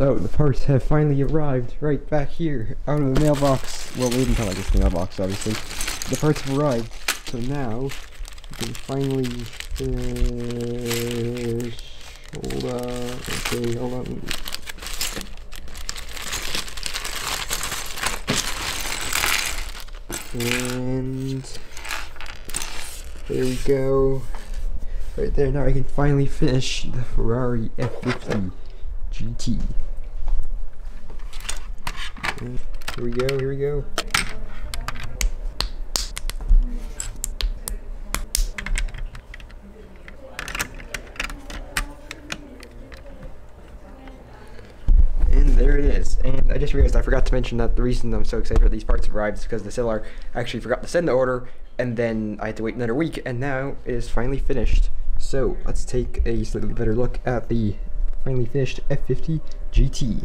So the parts have finally arrived right back here out of the mailbox. Well, wait until I get to the mailbox, obviously. The parts have arrived. So now we can finally finish. Hold on. Okay, hold on. And there we go. Right there, now I can finally finish the Ferrari F50 GT. Here we go, here we go. And there it is. And I just realized I forgot to mention that the reason I'm so excited for these parts arrived is because the seller actually forgot to send the order, and then I had to wait another week, and now it is finally finished. So let's take a slightly better look at the finally finished F50 GT.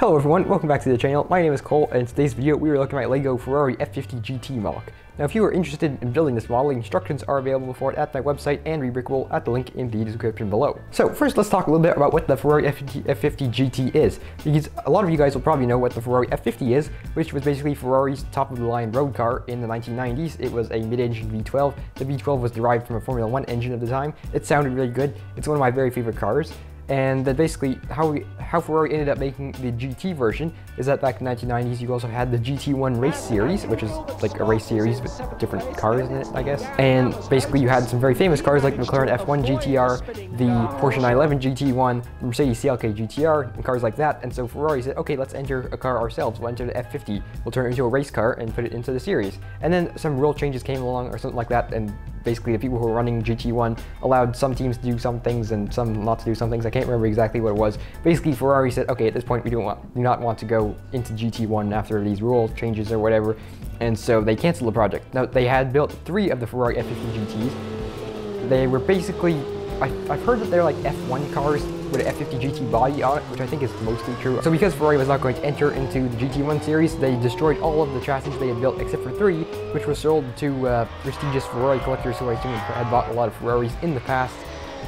Hello everyone, welcome back to the channel. My name is Cole and in today's video we are looking at my LEGO Ferrari F50 GT MOC. Now if you are interested in building this model, instructions are available for it at my website and Rebrickable at the link in the description below. So first let's talk a little bit about what the Ferrari F50, F50 GT is, because a lot of you guys will probably know what the Ferrari F50 is, which was basically Ferrari's top of the line road car in the 1990s. It was a mid-engine V12. The V12 was derived from a Formula 1 engine at the time. It sounded really good. It's one of my very favorite cars and that basically how we, how Ferrari ended up making the GT version is that back in the 1990s you also had the GT1 race series, which is like a race series with different cars in it, I guess. And basically you had some very famous cars like the McLaren F1 GTR, the Porsche 911 GT1, the Mercedes CLK GTR, and cars like that. And so Ferrari said, okay, let's enter a car ourselves. We'll enter the F50. We'll turn it into a race car and put it into the series. And then some rule changes came along or something like that, and basically the people who were running GT1 allowed some teams to do some things and some not to do some things. I can't remember exactly what it was. Basically, Ferrari said, okay, at this point we don't want, do not want to go into GT1 after these rule changes or whatever, and so they canceled the project. Now, they had built three of the Ferrari F50 GTs. They were basically, I, I've heard that they're like F1 cars with an F50 GT body on it, which I think is mostly true. So because Ferrari was not going to enter into the GT1 series, they destroyed all of the chassis they had built except for three, which were sold to uh, prestigious Ferrari collectors who I assume had bought a lot of Ferraris in the past.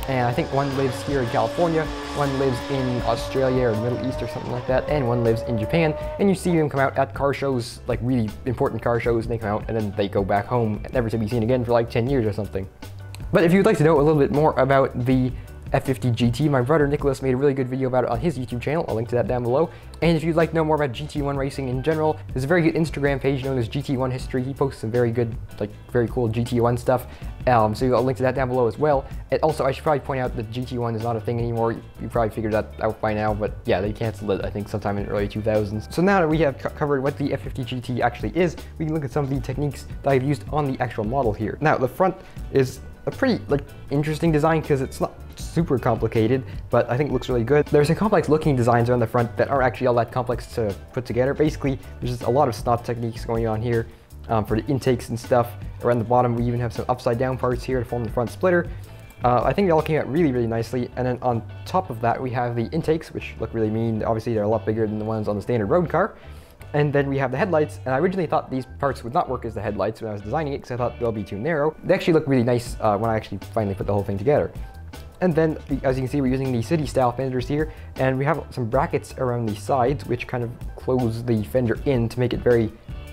And I think one lives here in California, one lives in Australia or the Middle East or something like that, and one lives in Japan. And you see them come out at car shows, like really important car shows, and they come out and then they go back home, never to be seen again for like 10 years or something. But if you'd like to know a little bit more about the F50 GT. My brother Nicholas made a really good video about it on his YouTube channel. I'll link to that down below. And if you'd like to know more about GT1 racing in general, there's a very good Instagram page known as GT1 History. He posts some very good, like very cool GT1 stuff. Um, so I'll link to that down below as well. And also, I should probably point out that GT1 is not a thing anymore. You probably figured that out by now, but yeah, they canceled it, I think, sometime in the early 2000s. So now that we have covered what the F50 GT actually is, we can look at some of the techniques that I've used on the actual model here. Now, the front is a pretty like interesting design because it's not super complicated, but I think it looks really good. There's some complex looking designs around the front that aren't actually all that complex to put together. Basically, there's just a lot of snot techniques going on here um, for the intakes and stuff. Around the bottom, we even have some upside down parts here to form the front splitter. Uh, I think they all came out really, really nicely. And then on top of that, we have the intakes, which look really mean. Obviously, they're a lot bigger than the ones on the standard road car. And then we have the headlights, and I originally thought these parts would not work as the headlights when I was designing it because I thought they'll be too narrow. They actually look really nice uh, when I actually finally put the whole thing together. And then, as you can see, we're using the city style fenders here, and we have some brackets around the sides, which kind of close the fender in to make it very,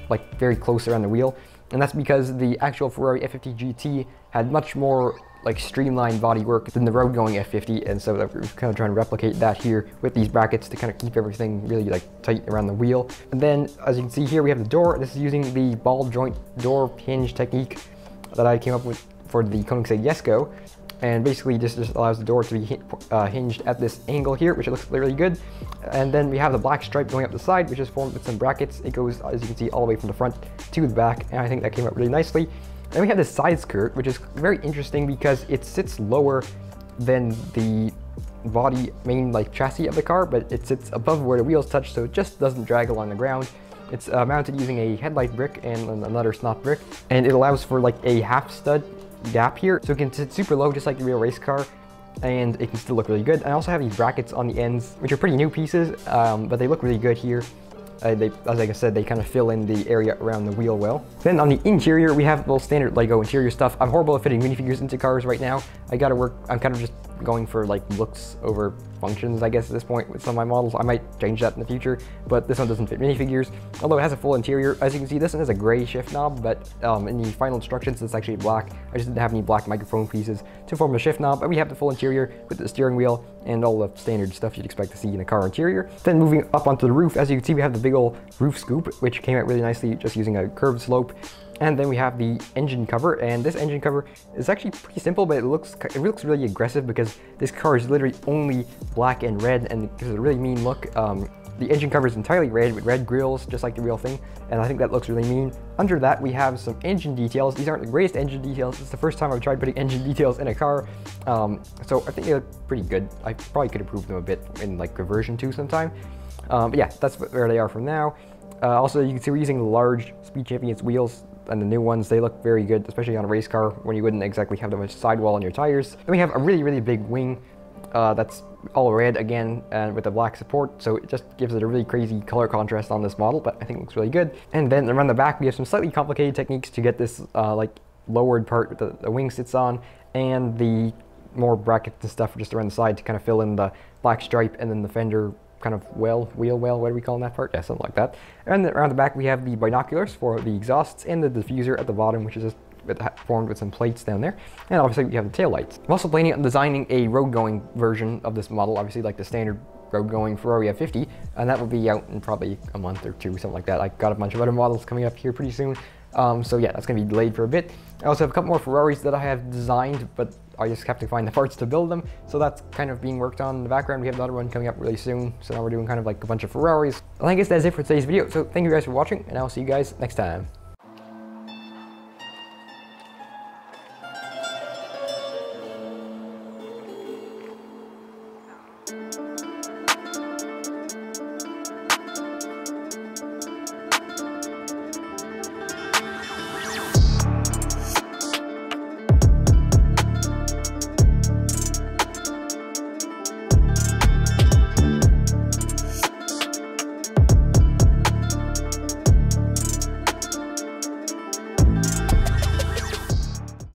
like, very close around the wheel. And that's because the actual Ferrari F50 GT had much more like streamlined body work than the road going F50 and so we're kind of trying to replicate that here with these brackets to kind of keep everything really like tight around the wheel. And then as you can see here we have the door. This is using the ball joint door hinge technique that I came up with for the Koenigsegg Jesko and basically this just allows the door to be uh, hinged at this angle here, which looks really good. And then we have the black stripe going up the side, which is formed with some brackets. It goes, as you can see, all the way from the front to the back, and I think that came out really nicely. Then we have this side skirt, which is very interesting because it sits lower than the body main like chassis of the car, but it sits above where the wheels touch, so it just doesn't drag along the ground. It's uh, mounted using a headlight brick and another snot brick, and it allows for like a half stud gap here, so it can sit super low just like the real race car, and it can still look really good. I also have these brackets on the ends, which are pretty new pieces, um, but they look really good here. Uh, they, as like I said, they kind of fill in the area around the wheel well. Then on the interior, we have little standard Lego interior stuff. I'm horrible at fitting minifigures into cars right now. I gotta work, I'm kind of just going for like looks over functions, I guess, at this point with some of my models. I might change that in the future, but this one doesn't fit minifigures. Although it has a full interior. As you can see, this one has a gray shift knob, but um, in the final instructions, it's actually black. I just didn't have any black microphone pieces to form the shift knob, but we have the full interior with the steering wheel and all the standard stuff you'd expect to see in a car interior. Then moving up onto the roof, as you can see, we have the big old roof scoop, which came out really nicely just using a curved slope. And then we have the engine cover, and this engine cover is actually pretty simple, but it looks it looks really aggressive because this car is literally only black and red, and it gives a really mean look. Um, the engine cover is entirely red with red grills, just like the real thing, and I think that looks really mean. Under that, we have some engine details. These aren't the greatest engine details. It's the first time I've tried putting engine details in a car, um, so I think they look pretty good. I probably could improve them a bit in like a version 2 sometime. Um, but yeah, that's where they are from now. Uh, also, you can see we're using large Speed Champions wheels and the new ones, they look very good, especially on a race car when you wouldn't exactly have that much sidewall on your tires. Then we have a really, really big wing uh, that's all red again and with the black support so it just gives it a really crazy color contrast on this model but I think it looks really good and then around the back we have some slightly complicated techniques to get this uh, like lowered part the, the wing sits on and the more brackets and stuff just around the side to kind of fill in the black stripe and then the fender kind of well, wheel well, what are we calling that part? Yeah, something like that. And then around the back we have the binoculars for the exhausts and the diffuser at the bottom, which is just formed with some plates down there. And obviously we have the tail lights. I'm also planning on designing a road-going version of this model, obviously like the standard road-going Ferrari F50, and that will be out in probably a month or two, something like that. I got a bunch of other models coming up here pretty soon. Um, so yeah, that's gonna be delayed for a bit. I also have a couple more Ferraris that I have designed, but I just have to find the parts to build them. So that's kind of being worked on in the background. We have another one coming up really soon. So now we're doing kind of like a bunch of Ferraris. I guess that's it for today's video. So thank you guys for watching and I'll see you guys next time.